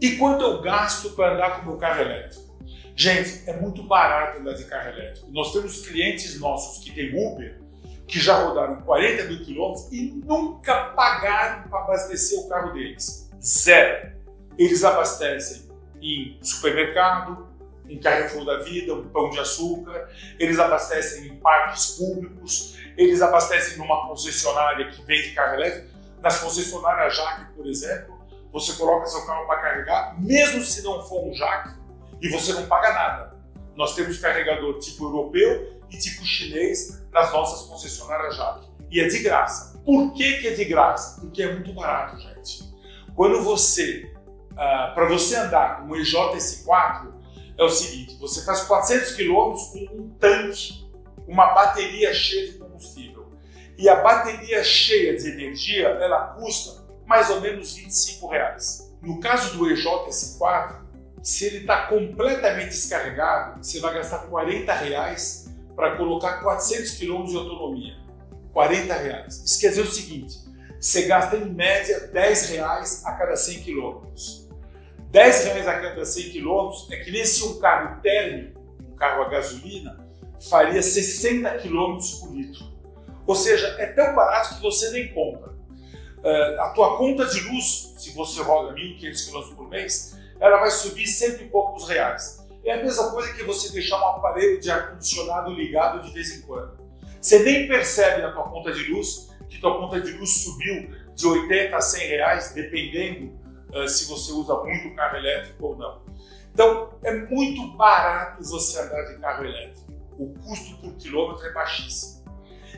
E quanto eu gasto para andar com meu carro elétrico? Gente, é muito barato andar de carro elétrico. Nós temos clientes nossos que têm Uber que já rodaram 40 mil quilômetros e nunca pagaram para abastecer o carro deles. Zero. Eles abastecem em supermercado, em Carrefour da Vida, um pão de açúcar, eles abastecem em parques públicos, eles abastecem numa concessionária que vende carro elétrico. Nas concessionárias Jaque, por exemplo, você coloca seu carro para carregar, mesmo se não for um Jaque, e você não paga nada. Nós temos carregador tipo europeu e tipo chinês nas nossas concessionárias Jaque. E é de graça. Por que, que é de graça? Porque é muito barato, gente. Quando você, ah, para você andar com um EJS4, é o seguinte: você faz 400 quilômetros com um tanque, uma bateria cheia de combustível. E a bateria cheia de energia, ela custa mais ou menos 25 reais. No caso do EJS4, se ele está completamente descarregado, você vai gastar 40 reais para colocar 400 quilômetros de autonomia. 40 reais. Isso quer dizer o seguinte: você gasta em média 10 reais a cada 100 quilômetros. 10 reais a cada 100 quilômetros é que nem se um carro térmico, um carro a gasolina, faria 60 quilômetros por litro. Ou seja, é tão barato que você nem compra. Uh, a tua conta de luz, se você roda 1.500 km por mês, ela vai subir cento e poucos reais. É a mesma coisa que você deixar um aparelho de ar-condicionado ligado de vez em quando. Você nem percebe na tua conta de luz que tua conta de luz subiu de 80 a 100 reais, dependendo uh, se você usa muito carro elétrico ou não. Então, é muito barato você andar de carro elétrico. O custo por quilômetro é baixíssimo.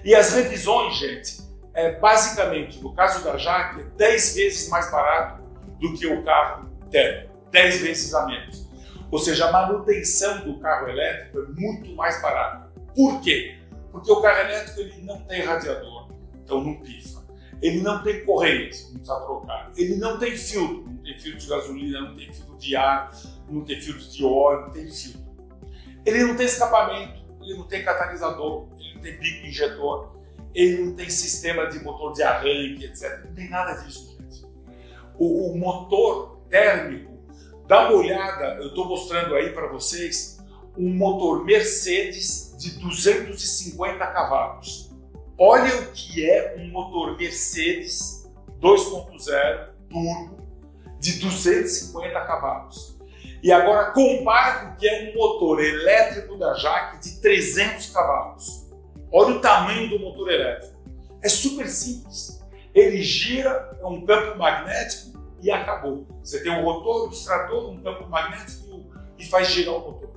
E as revisões, gente, é basicamente, no caso da Jaque, é 10 vezes mais barato do que o carro térmico, 10 vezes a menos. Ou seja, a manutenção do carro elétrico é muito mais barata. Por quê? Porque o carro elétrico ele não tem radiador, então não pifa. Ele não tem corrente, não precisa trocar. Ele não tem filtro, não tem filtro de gasolina, não tem filtro de ar, não tem filtro de óleo, não tem filtro. Ele não tem escapamento, ele não tem catalisador, ele não tem bico injetor, ele não tem sistema de motor de arranque, etc. Não tem nada disso, gente. O, o motor térmico, dá uma olhada, eu estou mostrando aí para vocês um motor Mercedes de 250 cavalos. Olha o que é um motor Mercedes 2.0 turbo de 250 cavalos. E agora compare com o que é um motor elétrico da Jaque de 300 cavalos. Olha o tamanho do motor elétrico. É super simples. Ele gira, é um campo magnético e acabou. Você tem um rotor, um extrator, um campo magnético e faz girar o motor.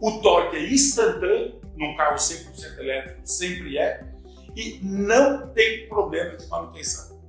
O torque é instantâneo, num carro 100% elétrico sempre é, e não tem problema de manutenção.